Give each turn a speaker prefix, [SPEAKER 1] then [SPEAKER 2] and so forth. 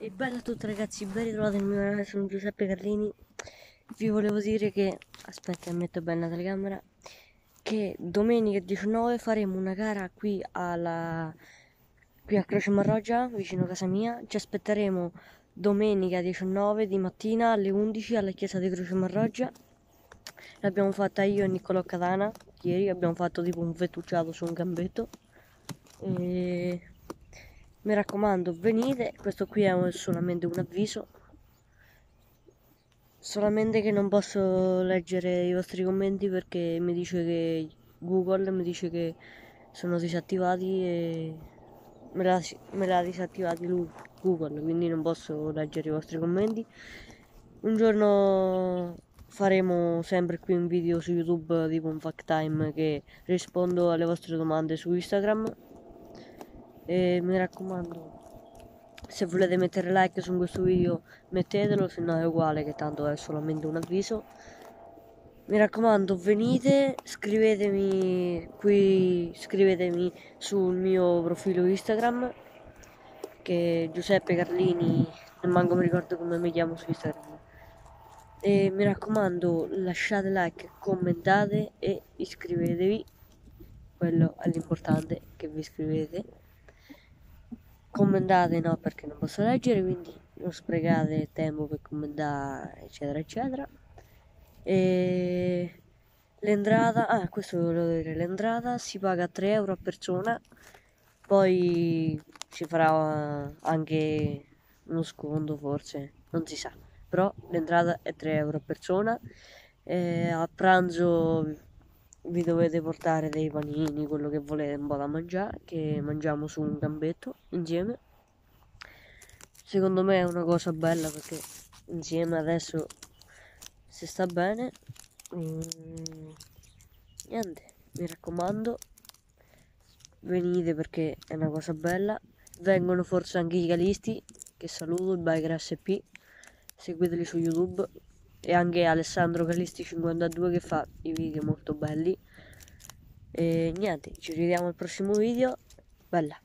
[SPEAKER 1] E bella a tutti ragazzi, ben ritrovati nel mio canale, sono Giuseppe Carlini. Vi volevo dire che, aspetta metto bene la telecamera Che domenica 19 faremo una gara qui alla qui a Croce Marroggia, vicino a casa mia. Ci aspetteremo domenica 19 di mattina alle 11 alla chiesa di Croce Marroggia. L'abbiamo fatta io e Niccolò Catana ieri, abbiamo fatto tipo un vettucciato su un gambetto. E mi raccomando venite. Questo qui è solamente un avviso. Solamente che non posso leggere i vostri commenti perché mi dice che google mi dice che sono disattivati e me l'ha, me l'ha disattivati lui google quindi non posso leggere i vostri commenti. Un giorno faremo sempre qui un video su youtube tipo un fact time che rispondo alle vostre domande su instagram e mi raccomando se volete mettere like su questo video mettetelo se no è uguale che tanto è solamente un avviso. Mi raccomando venite scrivetemi qui scrivetemi sul mio profilo instagram che Giuseppe Carlini non manco mi ricordo come mi chiamo su instagram. E mi raccomando lasciate like commentate e iscrivetevi quello è l'importante che vi iscrivete commentate no perché non posso leggere quindi non sprecate tempo per commentare eccetera eccetera. E l'entrata ah questo volevo dire l'entrata si paga 3 euro a persona poi si farà anche uno sconto forse non si sa però l'entrata è 3 euro a persona. E a pranzo vi dovete portare dei panini, quello che volete un po' da mangiare, che mangiamo su un gambetto insieme. Secondo me è una cosa bella perché insieme adesso si sta bene. E... Niente, mi raccomando, venite perché è una cosa bella. Vengono forse anche i calisti, che saluto, il Biker SP, seguiteli su YouTube e anche Alessandro Calisti52 che fa i video molto belli. E niente ci vediamo al prossimo video. Bella